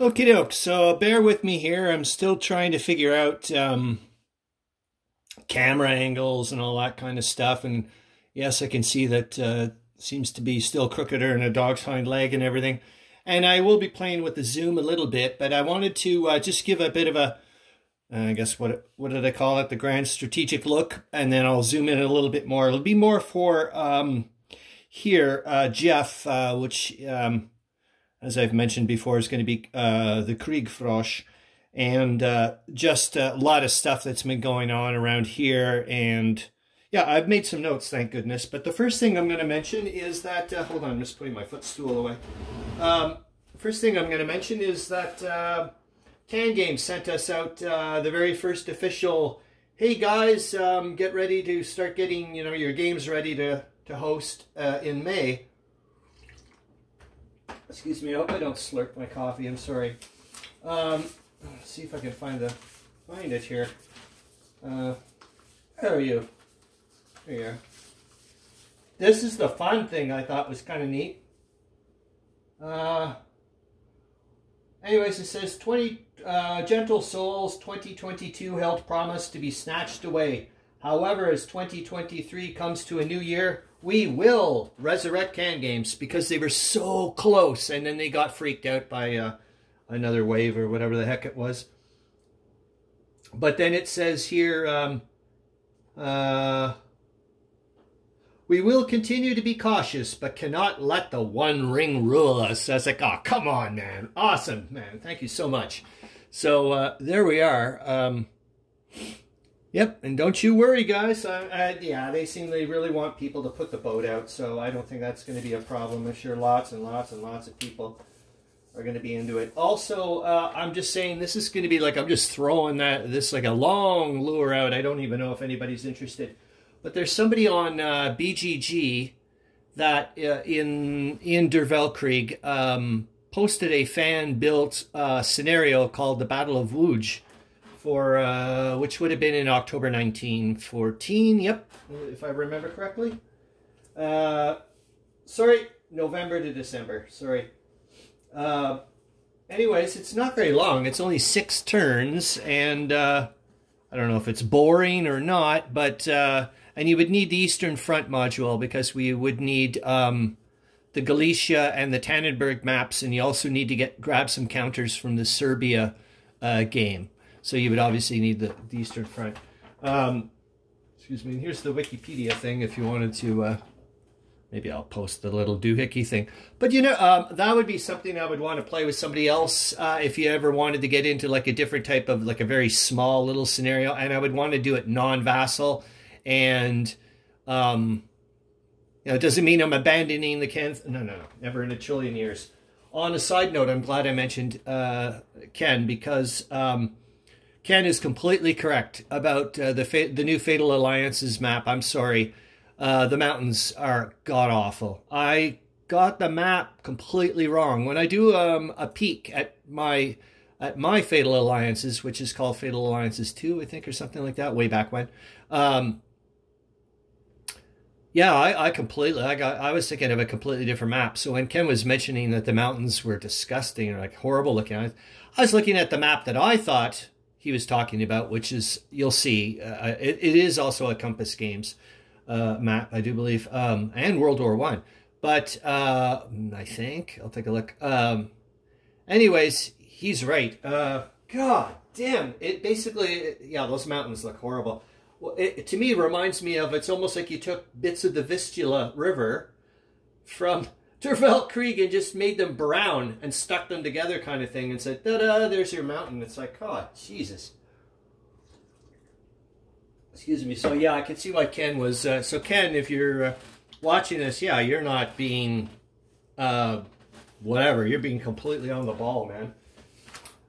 Okay, doke. So bear with me here. I'm still trying to figure out um, camera angles and all that kind of stuff. And yes, I can see that uh, seems to be still crookeder than a dog's hind leg and everything. And I will be playing with the zoom a little bit, but I wanted to uh, just give a bit of a, uh, I guess what what did I call it? The grand strategic look, and then I'll zoom in a little bit more. It'll be more for um, here, uh, Jeff, uh, which. Um, as I've mentioned before, is going to be uh, the Kriegfrosch and uh, just a lot of stuff that's been going on around here. And yeah, I've made some notes, thank goodness. But the first thing I'm going to mention is that, uh, hold on, I'm just putting my footstool away. Um, first thing I'm going to mention is that uh, Games sent us out uh, the very first official, hey guys, um, get ready to start getting, you know, your games ready to, to host uh, in May. Excuse me, I hope I don't slurp my coffee. I'm sorry. Um, see if I can find the find it here. Uh, where are you? There you are. This is the fun thing I thought was kind of neat. Uh, anyways, it says 20 uh, Gentle Souls 2022 held promise to be snatched away. However, as 2023 comes to a new year, we will resurrect CanGames because they were so close and then they got freaked out by uh, another wave or whatever the heck it was. But then it says here um, uh, we will continue to be cautious but cannot let the one ring rule us. I was like oh come on man. Awesome man. Thank you so much. So uh, there we are. Um, Yep, and don't you worry, guys. Uh, uh, yeah, they seem they really want people to put the boat out, so I don't think that's going to be a problem. I'm sure lots and lots and lots of people are going to be into it. Also, uh, I'm just saying this is going to be like I'm just throwing that this like a long lure out. I don't even know if anybody's interested, but there's somebody on uh, BGG that uh, in in Der Weltkrieg um, posted a fan built uh, scenario called the Battle of Łódź for uh, which would have been in October 1914. Yep, if I remember correctly. Uh, sorry, November to December. Sorry. Uh, anyways, it's not very long. It's only six turns, and uh, I don't know if it's boring or not, but uh, and you would need the Eastern Front module because we would need um, the Galicia and the Tannenberg maps, and you also need to get grab some counters from the Serbia uh, game. So you would obviously need the, the Eastern Front. Um, excuse me. And here's the Wikipedia thing if you wanted to. Uh, maybe I'll post the little doohickey thing. But you know, um, that would be something I would want to play with somebody else uh, if you ever wanted to get into like a different type of like a very small little scenario. And I would want to do it non-vassal. And um, you know, it doesn't mean I'm abandoning the Ken. No, no, no, never in a trillion years. On a side note, I'm glad I mentioned uh, Ken because um, Ken is completely correct about uh, the the new Fatal Alliances map. I'm sorry, uh, the mountains are god awful. I got the map completely wrong. When I do um, a peek at my at my Fatal Alliances, which is called Fatal Alliances Two, I think, or something like that, way back when. Um, yeah, I, I completely I got I was thinking of a completely different map. So when Ken was mentioning that the mountains were disgusting or like horrible looking, I was looking at the map that I thought he was talking about, which is you'll see. Uh, it, it is also a Compass Games uh, map, I do believe, um, and World War One. But uh, I think I'll take a look. Um, anyways, he's right. Uh, God damn! It basically, yeah, those mountains look horrible. Well, it, to me, reminds me of it's almost like you took bits of the Vistula River from Weltkrieg and just made them brown and stuck them together kind of thing and said, da-da, there's your mountain. It's like, oh, Jesus. Excuse me. So, yeah, I can see why Ken was... Uh, so, Ken, if you're uh, watching this, yeah, you're not being... Uh, whatever. You're being completely on the ball, man.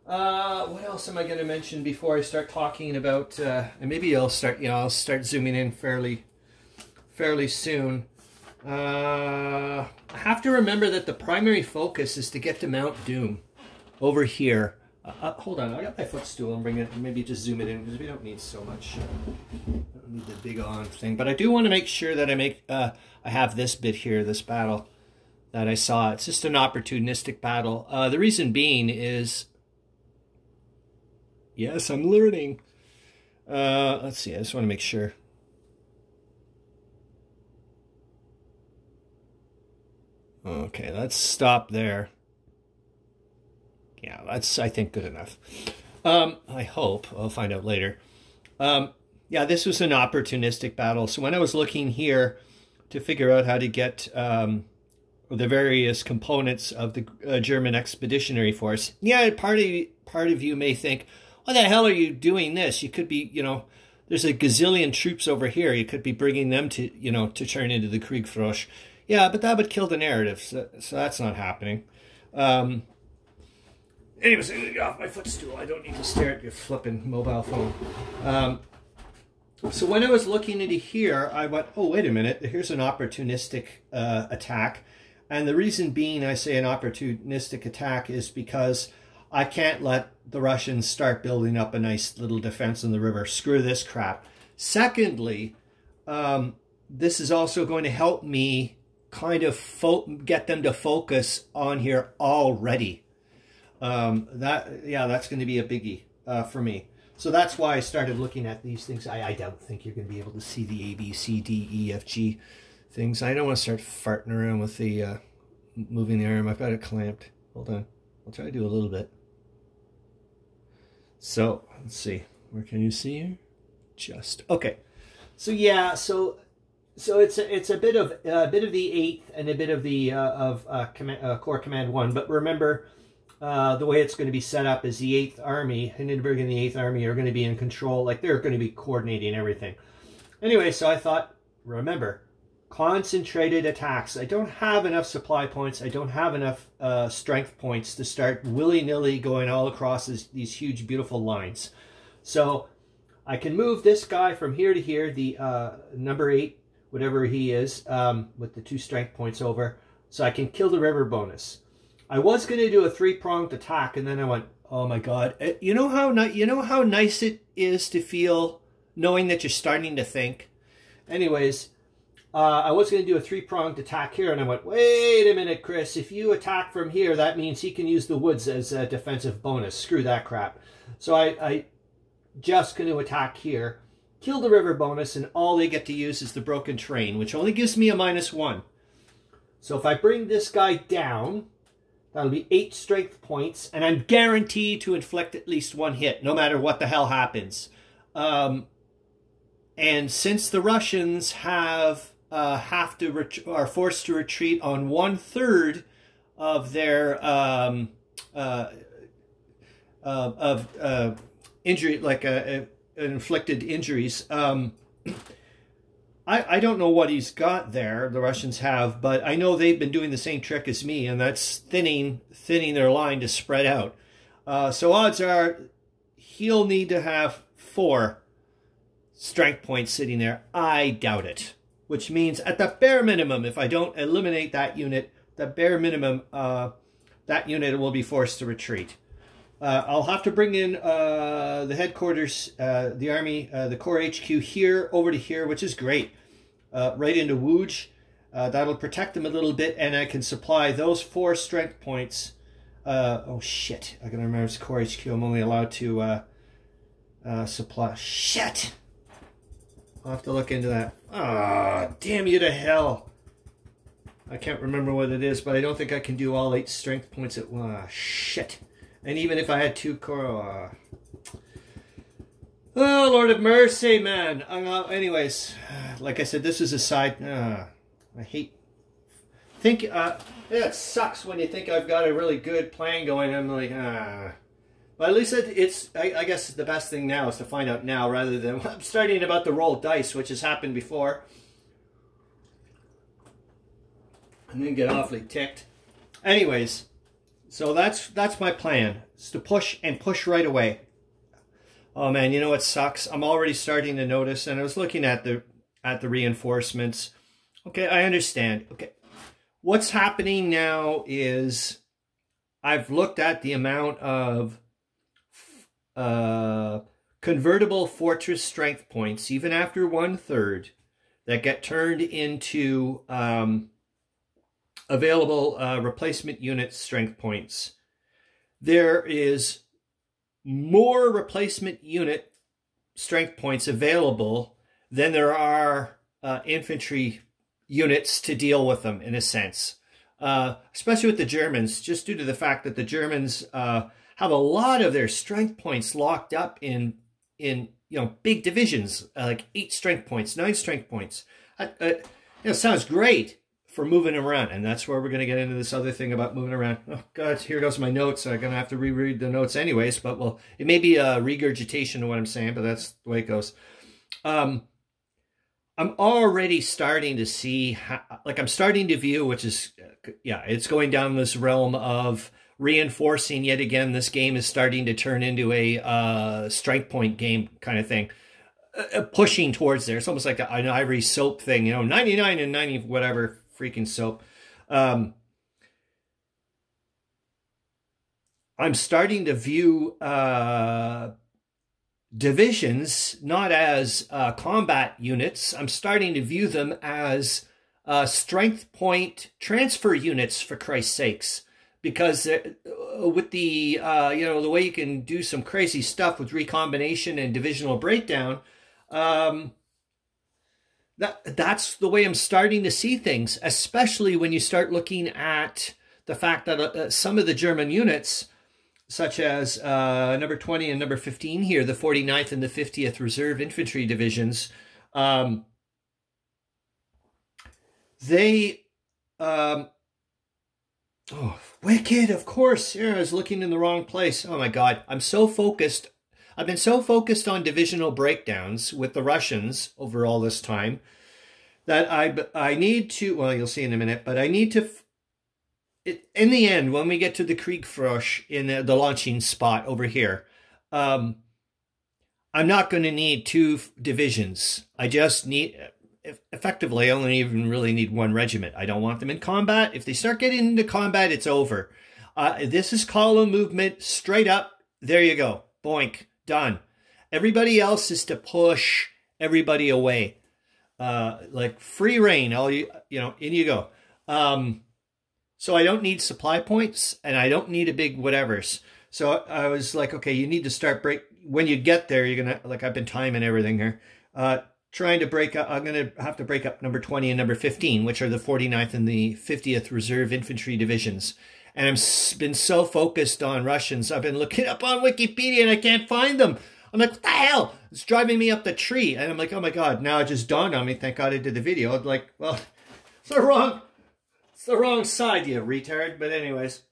Uh, what else am I going to mention before I start talking about... Uh, and maybe I'll start, you know, I'll start zooming in fairly, fairly soon. Uh, I have to remember that the primary focus is to get to Mount Doom over here. Uh, uh, hold on, I got my footstool and bring it, maybe just zoom it in because we don't need so much, uh, don't need the big on thing. But I do want to make sure that I make, uh, I have this bit here, this battle, that I saw. It's just an opportunistic battle. Uh, the reason being is, yes, I'm learning. Uh, let's see, I just want to make sure. Okay, let's stop there. Yeah, that's, I think, good enough. Um, I hope. I'll find out later. Um, yeah, this was an opportunistic battle. So when I was looking here to figure out how to get um, the various components of the uh, German Expeditionary Force, yeah, part of, part of you may think, what the hell are you doing this? You could be, you know, there's a gazillion troops over here. You could be bringing them to, you know, to turn into the Kriegfrosch. Yeah, but that would kill the narrative, so, so that's not happening. Um, anyways, I'm gonna get off my footstool. I don't need to stare at your flipping mobile phone. Um, so when I was looking into here, I went, oh, wait a minute, here's an opportunistic uh, attack. And the reason being I say an opportunistic attack is because I can't let the Russians start building up a nice little defense in the river. Screw this crap. Secondly, um, this is also going to help me kind of get them to focus on here already. Um, that yeah, that's going to be a biggie uh, for me. So that's why I started looking at these things. I, I don't think you're going to be able to see the A, B, C, D, E, F, G things. I don't want to start farting around with the uh, moving the arm. I've got it clamped. Hold on. I'll try to do a little bit. So let's see. Where can you see here? Just okay. So yeah. So so it's a, it's a bit of a bit of the eighth and a bit of the uh, of uh, command, uh, Corps Command One. But remember, uh, the way it's going to be set up is the Eighth Army, Hindenburg and the Eighth Army are going to be in control. Like they're going to be coordinating everything. Anyway, so I thought, remember, concentrated attacks. I don't have enough supply points. I don't have enough uh, strength points to start willy nilly going all across this, these huge, beautiful lines. So I can move this guy from here to here, the uh, number eight whatever he is, um, with the two strength points over. So I can kill the river bonus. I was going to do a three-pronged attack, and then I went, oh my god. Eh, you know how you know how nice it is to feel knowing that you're starting to think? Anyways, uh, I was going to do a three-pronged attack here, and I went, wait a minute, Chris. If you attack from here, that means he can use the woods as a defensive bonus. Screw that crap. So I, I just going to attack here kill the river bonus, and all they get to use is the broken terrain, which only gives me a minus one. So if I bring this guy down, that'll be eight strength points, and I'm guaranteed to inflict at least one hit, no matter what the hell happens. Um, and since the Russians have uh, have to are forced to retreat on one third of their um, uh, uh, of uh, injury, like a, a inflicted injuries. Um, I, I don't know what he's got there, the Russians have, but I know they've been doing the same trick as me, and that's thinning thinning their line to spread out. Uh, so odds are he'll need to have four strength points sitting there. I doubt it. Which means at the bare minimum, if I don't eliminate that unit, the bare minimum, uh, that unit will be forced to retreat. Uh, I'll have to bring in uh, the headquarters, uh, the Army, uh, the Corps HQ here over to here, which is great. Uh, right into Łódź. Uh, that'll protect them a little bit, and I can supply those four strength points. oh, shit. I gotta remember it's Corps HQ. I'm only allowed to supply... Shit! I'll have to look into that. Ah, oh, damn you to hell. I can't remember what it is, but I don't think I can do all eight strength points at once. Ah, shit. And even if I had two Corps... Uh, oh, Lord of mercy, man. Uh, anyways, like I said, this is a side... Uh, I hate... Think... Uh, it sucks when you think I've got a really good plan going. I'm like, ah... But at least it's, I, I, guess the best thing now is to find out now rather than I'm starting about the roll dice, which has happened before. And then get awfully ticked. Anyways, so that's that's my plan. Is to push and push right away. Oh man, you know what sucks? I'm already starting to notice, and I was looking at the at the reinforcements. Okay, I understand. Okay, what's happening now is I've looked at the amount of uh, convertible fortress strength points, even after one third, that get turned into um, available uh, replacement unit strength points. There is more replacement unit strength points available than there are uh, infantry units to deal with them in a sense. Uh, especially with the Germans, just due to the fact that the Germans uh, have a lot of their strength points locked up in in you know big divisions, uh, like eight strength points, nine strength points. Uh, uh, sounds great for moving around, and that's where we're going to get into this other thing about moving around. Oh God, here goes my notes. I'm going to have to reread the notes anyways, but well, it may be a regurgitation of what I'm saying, but that's the way it goes. Um, I'm already starting to see, how, like I'm starting to view, which is, yeah, it's going down this realm of reinforcing yet again. This game is starting to turn into a uh, strength point game kind of thing, uh, uh pushing towards there. It's almost like an ivory soap thing, you know, 99 and 90 whatever freaking soap. Um, I'm starting to view uh, divisions not as uh, combat units. I'm starting to view them as uh, strength point transfer units, for Christ's sakes. Because uh, with the, uh, you know, the way you can do some crazy stuff with recombination and divisional breakdown, um, that that's the way I'm starting to see things, especially when you start looking at the fact that uh, some of the German units such as uh, number 20 and number 15 here, the 49th and the 50th Reserve Infantry Divisions, um, they, um, oh, wicked, of course. Yeah, I was looking in the wrong place. Oh my God, I'm so focused. I've been so focused on divisional breakdowns with the Russians over all this time that I, I need to, well, you'll see in a minute, but I need to it, in the end, when we get to the Kriegfrosch in the, the launching spot over here, um, I'm not going to need two divisions. I just need, effectively, I only even really need one regiment. I don't want them in combat. If they start getting into combat, it's over. Uh, this is column movement, straight up. There you go. Boink. Done. Everybody else is to push everybody away. Uh, like free reign. All you, you know, in you go. Um, so I don't need supply points and I don't need a big whatevers. So I was like, okay, you need to start break when you get there. You're gonna like I've been timing everything here. Uh, trying to break up. I'm gonna have to break up number 20 and number 15, which are the 49th and the 50th Reserve Infantry divisions. And I've been so focused on Russians. I've been looking up on Wikipedia and I can't find them. I'm like, what the hell? It's driving me up the tree. And I'm like, oh my God, now it just dawned on me. Thank God I did the video. I'm like, well, it's the wrong, it's the wrong side, you retard. But anyways.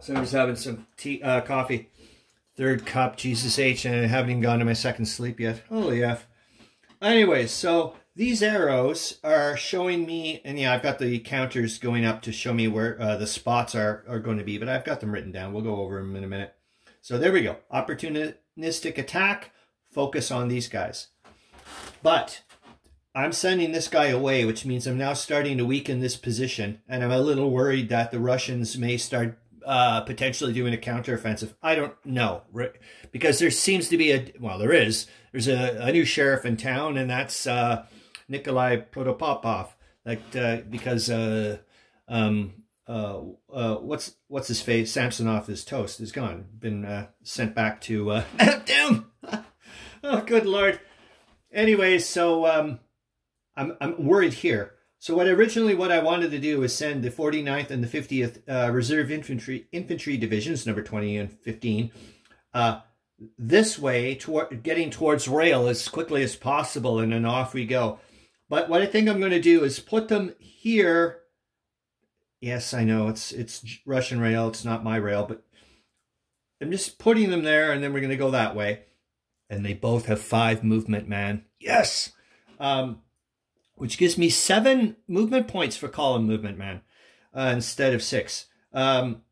So I'm just having some tea, uh, coffee. Third cup, Jesus H, and I haven't even gone to my second sleep yet. Holy F. Anyways, so these arrows are showing me, and yeah, I've got the counters going up to show me where uh, the spots are, are going to be, but I've got them written down. We'll go over them in a minute. So there we go. Opportunistic attack, focus on these guys. But I'm sending this guy away, which means I'm now starting to weaken this position. And I'm a little worried that the Russians may start uh, potentially doing a counteroffensive. I don't know. Because there seems to be a, well, there is. There's a, a new sheriff in town, and that's uh, Nikolai Protopopov. Like, uh, because uh, um, uh, uh, what's what's his face? Samsonov is toast is gone. Been uh, sent back to uh, doom. oh, good lord. Anyway, so um, I'm, I'm worried here. So what originally what I wanted to do is send the 49th and the 50th uh, Reserve Infantry Infantry Divisions, number 20 and 15, uh, this way, toward getting towards rail as quickly as possible, and then off we go. But what I think I'm going to do is put them here. Yes, I know it's it's Russian rail. It's not my rail, but I'm just putting them there, and then we're going to go that way. And they both have five movement, man. Yes. Um, which gives me seven movement points for column movement, man, uh, instead of six. Um,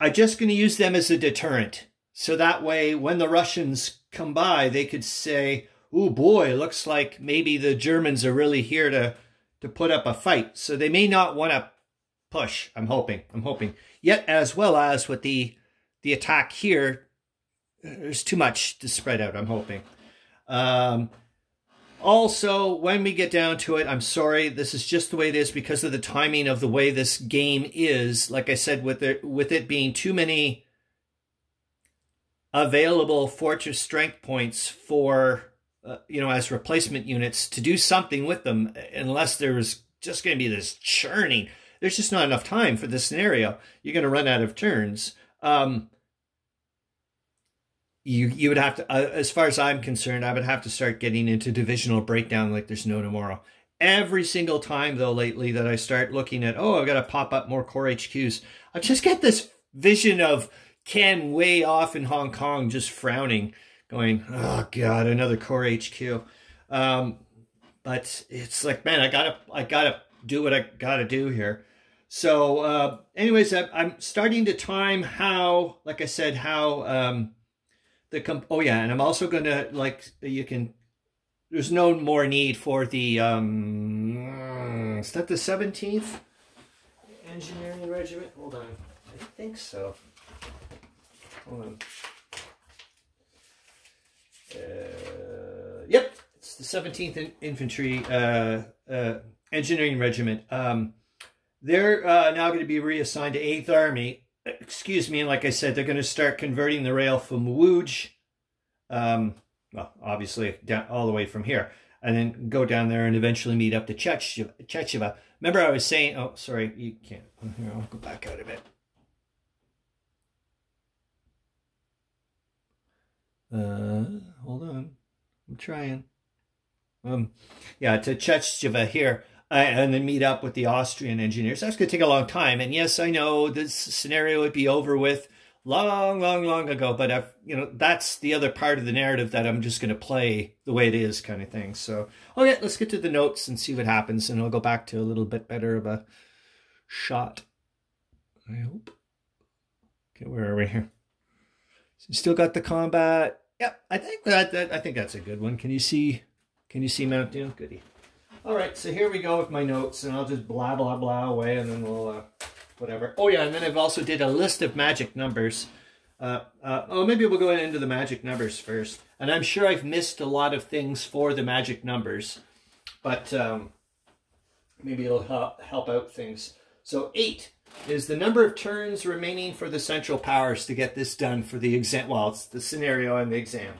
I'm just going to use them as a deterrent. So that way, when the Russians come by, they could say, oh boy, looks like maybe the Germans are really here to, to put up a fight. So they may not want to push, I'm hoping. I'm hoping. Yet, as well as with the, the attack here, there's too much to spread out, I'm hoping. Um, Also, when we get down to it, I'm sorry, this is just the way it is because of the timing of the way this game is. Like I said, with it, with it being too many available fortress strength points for, uh, you know, as replacement units to do something with them, unless there's just going to be this churning. There's just not enough time for this scenario. You're going to run out of turns. Um, you you would have to, uh, as far as I'm concerned, I would have to start getting into divisional breakdown like there's no tomorrow. Every single time though lately that I start looking at, oh, I've got to pop up more Corps HQs, I just get this vision of Ken way off in Hong Kong, just frowning, going, oh god, another Corps HQ. Um, but it's like, man, I gotta I gotta do what I gotta do here. So, uh, anyways, I, I'm starting to time how, like I said, how. Um, the comp oh yeah and i'm also gonna like you can there's no more need for the um is that the 17th engineering regiment hold on i think so hold on yep it's the 17th infantry uh, uh, engineering regiment um, they're uh, now going to be reassigned to 8th army excuse me, and like I said, they're going to start converting the rail from Łódź, um, well, obviously down all the way from here, and then go down there and eventually meet up to Checheva. Remember I was saying, oh, sorry, you can't. Here, I'll go back out a bit. Uh, hold on. I'm trying. Um, yeah, to Checheva here and then meet up with the Austrian engineers. That's going to take a long time. And yes, I know this scenario would be over with long, long, long ago. But I've, you know, that's the other part of the narrative that I'm just going to play the way it is, kind of thing. So, okay, let's get to the notes and see what happens, and I'll go back to a little bit better of a shot. I hope. Okay, where are we here? So still got the combat. Yep, I think that, that I think that's a good one. Can you see? Can you see Mount Doom? Goody. All right, so here we go with my notes, and I'll just blah, blah, blah away, and then we'll, uh, whatever. Oh, yeah, and then I've also did a list of magic numbers. Uh, uh, oh, maybe we'll go into the magic numbers first. And I'm sure I've missed a lot of things for the magic numbers, but um, maybe it'll help, help out things. So eight is the number of turns remaining for the central powers to get this done for the exam. Well, it's the scenario and the exam.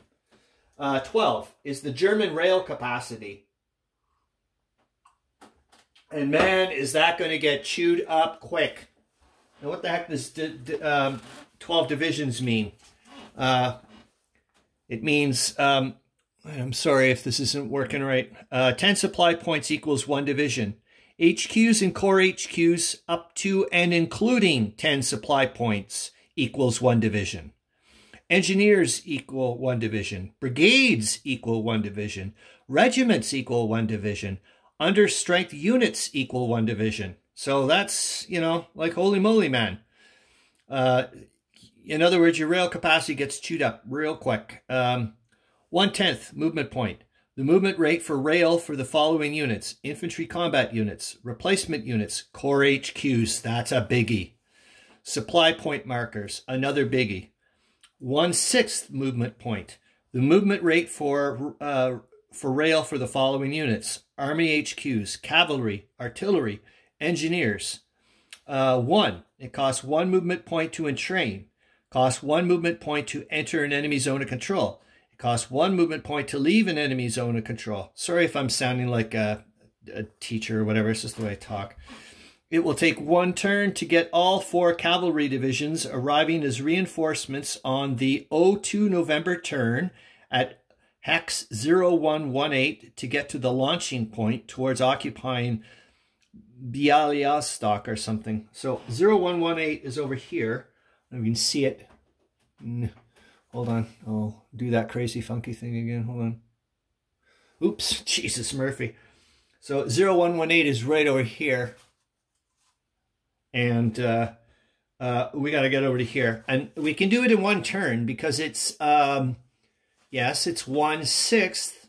Uh, 12 is the German rail capacity. And man, is that going to get chewed up quick. Now, what the heck does um, 12 divisions mean? Uh, it means, um, I'm sorry if this isn't working right, uh, 10 supply points equals one division. HQs and Corps HQs up to and including 10 supply points equals one division. Engineers equal one division. Brigades equal one division. Regiments equal one division under strength units equal one division. So that's, you know, like holy moly, man. Uh, in other words, your rail capacity gets chewed up real quick. Um, one tenth movement point. The movement rate for rail for the following units infantry combat units, replacement units, Corps HQs. That's a biggie. Supply point markers. Another biggie. One sixth movement point. The movement rate for uh, for rail for the following units Army HQs, cavalry, artillery, engineers. Uh, one, it costs one movement point to entrain, costs one movement point to enter an enemy zone of control. It costs one movement point to leave an enemy zone of control. Sorry if I'm sounding like a, a teacher or whatever, it's just the way I talk. It will take one turn to get all four cavalry divisions arriving as reinforcements on the 02 November turn at hex 0118 to get to the launching point towards occupying Bialystok or something. So 0118 is over here. You can see it. Hold on. I'll do that crazy funky thing again. Hold on. Oops. Jesus Murphy. So 0118 is right over here. And uh, uh, we got to get over to here. And we can do it in one turn because it's... Um, Yes, it's one sixth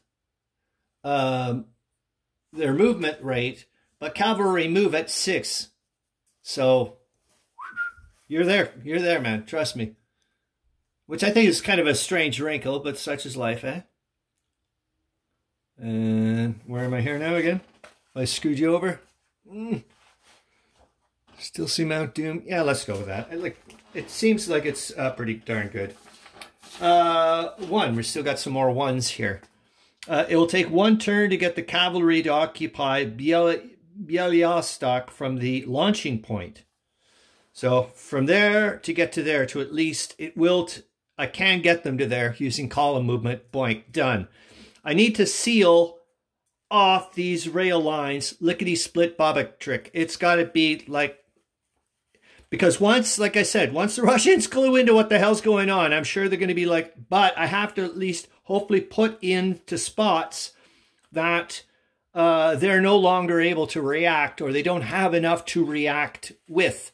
um, their movement rate, but cavalry move at six. So you're there. You're there, man. Trust me. Which I think is kind of a strange wrinkle, but such is life, eh? And where am I here now again? I screwed you over. Mm. Still see Mount Doom. Yeah, let's go with that. I like. It seems like it's uh, pretty darn good. Uh, one. We still got some more ones here. Uh, it will take one turn to get the cavalry to occupy Biel Bialystok from the launching point. So from there to get to there to at least it will. I can get them to there using column movement. Boink, done. I need to seal off these rail lines, lickety split bobbik trick. It's got to be like, because once, like I said, once the Russians clue into what the hell's going on, I'm sure they're going to be like, but I have to at least hopefully put into spots that uh, they're no longer able to react or they don't have enough to react with.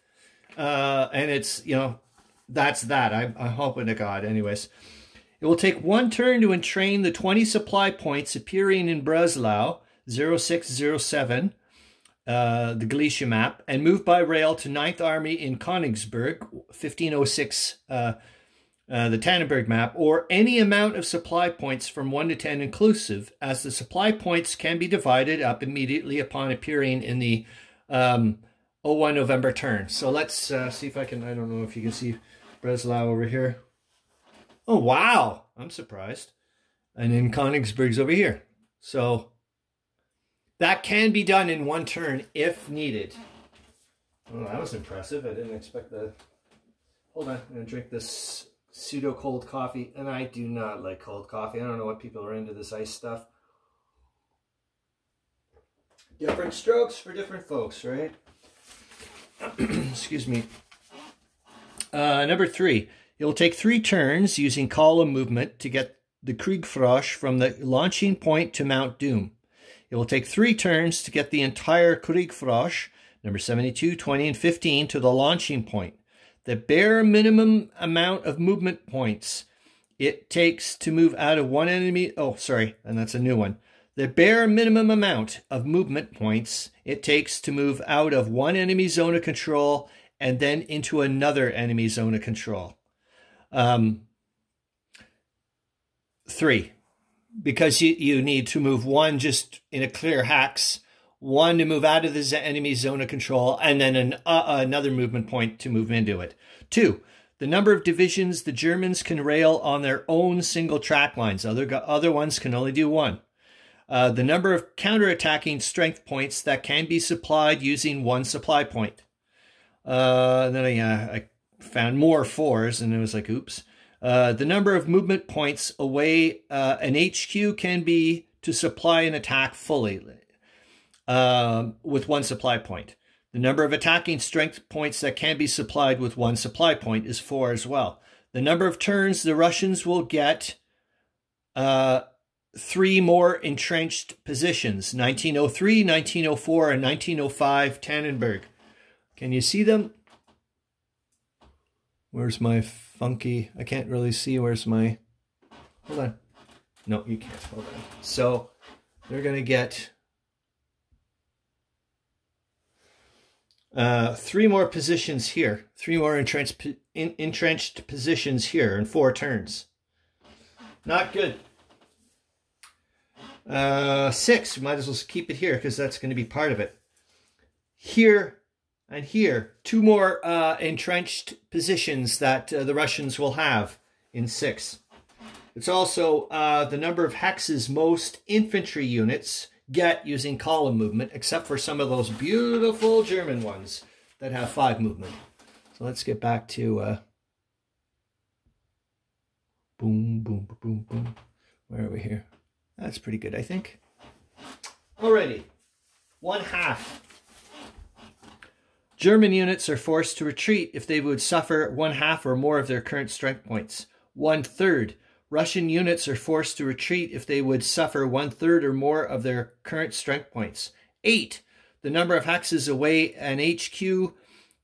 Uh, and it's, you know, that's that. I, I'm hoping to God. Anyways, it will take one turn to entrain the 20 supply points appearing in Breslau 0607, uh, the Galicia map, and move by rail to 9th Army in Königsberg 1506, uh, uh, the Tannenberg map, or any amount of supply points from 1 to 10 inclusive, as the supply points can be divided up immediately upon appearing in the um, 01 November turn. So let's uh, see if I can, I don't know if you can see Breslau over here. Oh, wow. I'm surprised. And then Königsberg's over here. So that can be done in one turn if needed. Oh, that was impressive. I didn't expect that. Hold on. I'm going to drink this pseudo cold coffee. And I do not like cold coffee. I don't know what people are into this ice stuff. Different strokes for different folks, right? Excuse me. Uh, number three, it will take three turns using column movement to get the Kriegfrosch from the launching point to Mount Doom. It will take three turns to get the entire Kriegfrosch, number 72, 20, and 15, to the launching point. The bare minimum amount of movement points it takes to move out of one enemy. Oh, sorry, and that's a new one. The bare minimum amount of movement points it takes to move out of one enemy zone of control and then into another enemy zone of control. Um, three, because you, you need to move one just in a clear hex, one to move out of the enemy zone of control, and then an, uh, another movement point to move into it. Two, the number of divisions the Germans can rail on their own single track lines. Other, other ones can only do one. Uh, the number of counterattacking strength points that can be supplied using one supply point. Uh, then I, uh, I found more fours, and it was like, oops. Uh, the number of movement points away uh, an HQ can be to supply an attack fully um, with one supply point. The number of attacking strength points that can be supplied with one supply point is four as well. The number of turns the Russians will get uh, three more entrenched positions 1903, 1904, and 1905 Tannenberg. Can you see them? Where's my funky? I can't really see. Where's my. Hold on. No, you can't. Hold on. So they're going to get uh, three more positions here. Three more entrenched, in, entrenched positions here in four turns. Not good. Uh, six, might as well keep it here because that's going to be part of it. Here and here, two more uh, entrenched positions that uh, the Russians will have in six. It's also uh, the number of hexes most infantry units get using column movement, except for some of those beautiful German ones that have five movement. So let's get back to uh, boom, boom, boom, boom. Where are we here? That's pretty good, I think. Alrighty, one half German units are forced to retreat if they would suffer one half or more of their current strength points. One third. Russian units are forced to retreat if they would suffer one third or more of their current strength points. Eight. The number of hexes away an HQ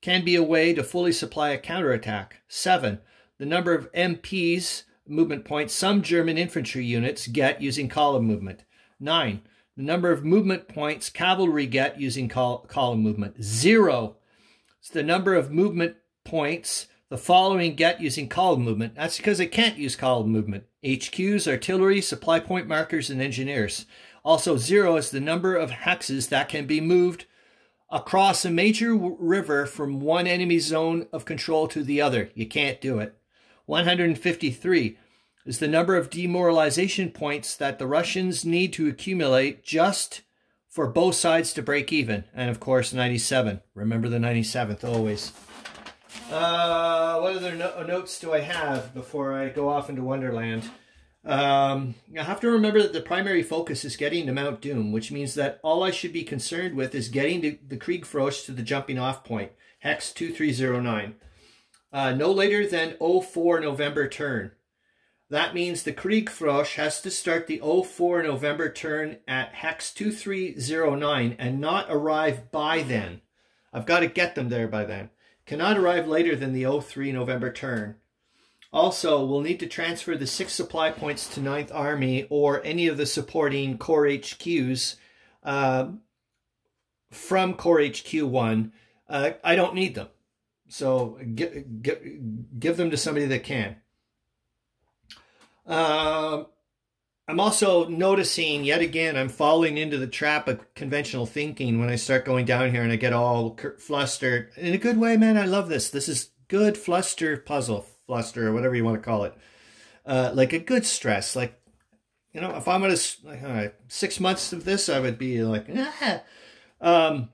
can be a way to fully supply a counterattack. Seven. The number of MPs movement points some German infantry units get using column movement. Nine. The number of movement points cavalry get using col column movement. Zero the number of movement points the following get using column movement. That's because they can't use column movement. HQs, artillery, supply point markers, and engineers. Also, zero is the number of hexes that can be moved across a major river from one enemy zone of control to the other. You can't do it. 153 is the number of demoralization points that the Russians need to accumulate just for both sides to break even. And of course, 97. Remember the 97th always. Uh, what other no notes do I have before I go off into Wonderland? Um, I have to remember that the primary focus is getting to Mount Doom, which means that all I should be concerned with is getting to the Kriegfrosch to the jumping off point, hex 2309. Uh, no later than 04 November turn. That means the Kriegfrosch has to start the 04 November turn at hex 2309 and not arrive by then. I've got to get them there by then. Cannot arrive later than the 03 November turn. Also, we'll need to transfer the six supply points to 9th Army or any of the supporting Corps HQs uh, from Corps HQ 1. Uh, I don't need them. So give, give, give them to somebody that can. Uh, I'm also noticing yet again, I'm falling into the trap of conventional thinking when I start going down here and I get all flustered. In a good way, man, I love this. This is good fluster puzzle, fluster, or whatever you want to call it. Uh, like a good stress. Like, you know, if I'm going to, like, right, six months of this, I would be like, ah. Um,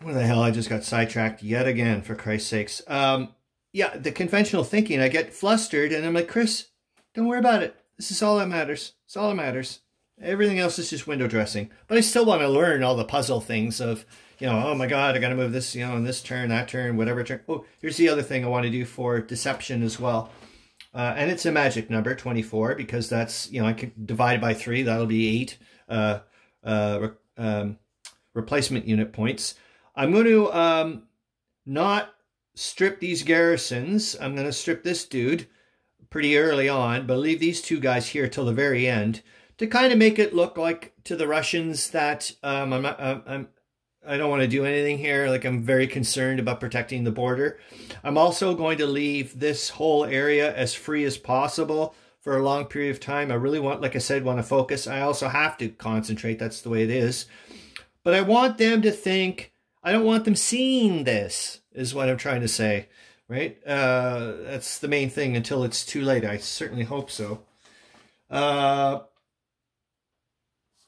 what the hell? I just got sidetracked yet again, for Christ's sakes. Um, yeah, the conventional thinking, I get flustered and I'm like, Chris, don't worry about it. This is all that matters. It's all that matters. Everything else is just window dressing. But I still want to learn all the puzzle things of, you know, oh my God, I got to move this, you know, in this turn, that turn, whatever turn. Oh, here's the other thing I want to do for deception as well. Uh, and it's a magic number, 24, because that's, you know, I could divide by three. That'll be eight uh, uh, re um, replacement unit points. I'm going to um, not strip these garrisons. I'm going to strip this dude pretty early on, but leave these two guys here till the very end to kind of make it look like to the Russians that um, I'm, not, I'm, I don't want to do anything here. Like I'm very concerned about protecting the border. I'm also going to leave this whole area as free as possible for a long period of time. I really want, like I said, want to focus. I also have to concentrate. That's the way it is. But I want them to think, I don't want them seeing this is what I'm trying to say, right? Uh, that's the main thing until it's too late. I certainly hope so. Uh,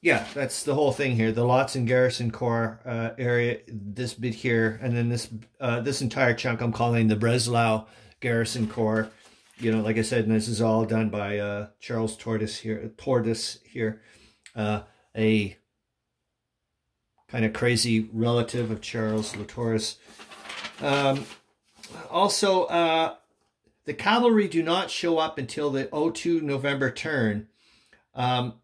yeah, that's the whole thing here. The Lötzen Garrison Corps uh, area, this bit here, and then this uh, this entire chunk I'm calling the Breslau Garrison Corps. You know, like I said, this is all done by uh, Charles Tortoise here. Tortoise here, uh, a kind of crazy relative of Charles Latourus. Um, also, uh, the cavalry do not show up until the 02 November turn. Um,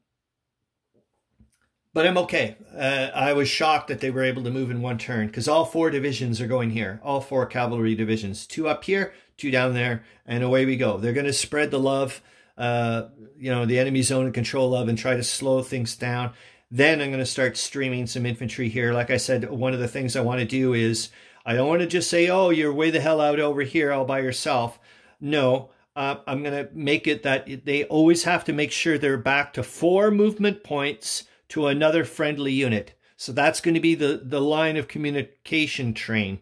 but I'm okay. Uh, I was shocked that they were able to move in one turn because all four divisions are going here. All four cavalry divisions. Two up here, two down there, and away we go. They're going to spread the love, uh, you know, the enemy zone and control love and try to slow things down. Then I'm going to start streaming some infantry here. Like I said, one of the things I want to do is I don't want to just say, oh, you're way the hell out over here all by yourself. No, uh, I'm going to make it that they always have to make sure they're back to four movement points to another friendly unit. So that's going to be the, the line of communication train,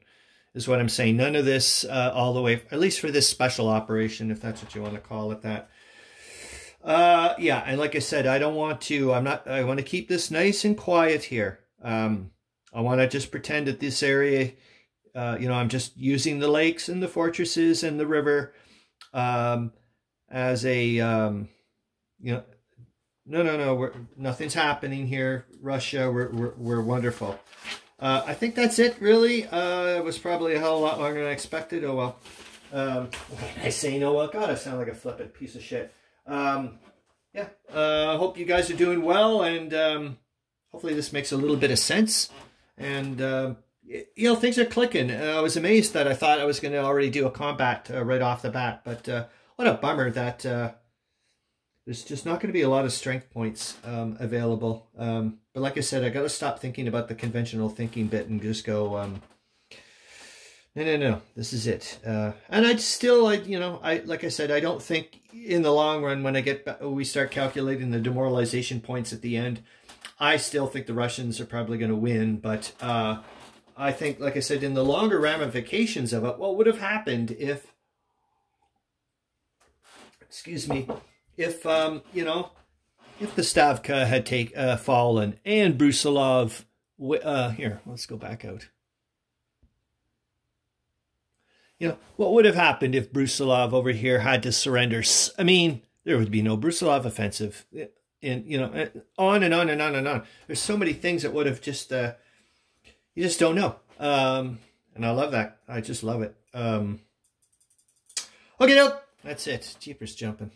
is what I'm saying. None of this uh, all the way, at least for this special operation, if that's what you want to call it that. Uh, yeah, and like I said, I don't want to, I'm not, I want to keep this nice and quiet here. Um, I want to just pretend that this area uh, you know, I'm just using the lakes and the fortresses and the river um, as a, um, you know, no, no, no, we're, nothing's happening here. Russia, we're, we're, we're wonderful. Uh, I think that's it, really. Uh, it was probably a hell of a lot longer than I expected. Oh, well. Um, I say, no, well, God, I sound like a flippant piece of shit. Um, yeah, uh, hope you guys are doing well, and um, hopefully this makes a little bit of sense. And uh, you know, things are clicking. Uh, I was amazed that I thought I was going to already do a combat uh, right off the bat, but uh, what a bummer that uh, there's just not going to be a lot of strength points um, available. Um, but like I said, I got to stop thinking about the conventional thinking bit and just go, um, no, no, no. This is it. Uh, and I'd still, I, you know, I like I said, I don't think in the long run when I get we start calculating the demoralization points at the end, I still think the Russians are probably going to win. But uh, I think, like I said, in the longer ramifications of it, what would have happened if, excuse me, if um, you know, if the Stavka had take uh, fallen and Brusilov, uh, here, let's go back out you know, what would have happened if Brusilov over here had to surrender? I mean, there would be no Brusilov offensive. And, you know, on and on and on and on. There's so many things that would have just, uh, you just don't know. Um, and I love that. I just love it. Um, okay, no, that's it. Jeepers jumping.